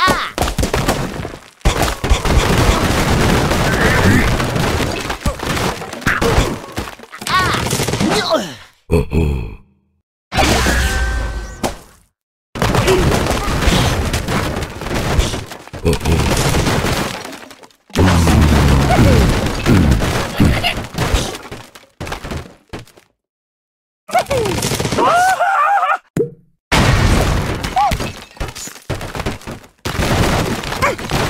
Uh-oh. Ah. Ah. Mm-hmm. Ugh!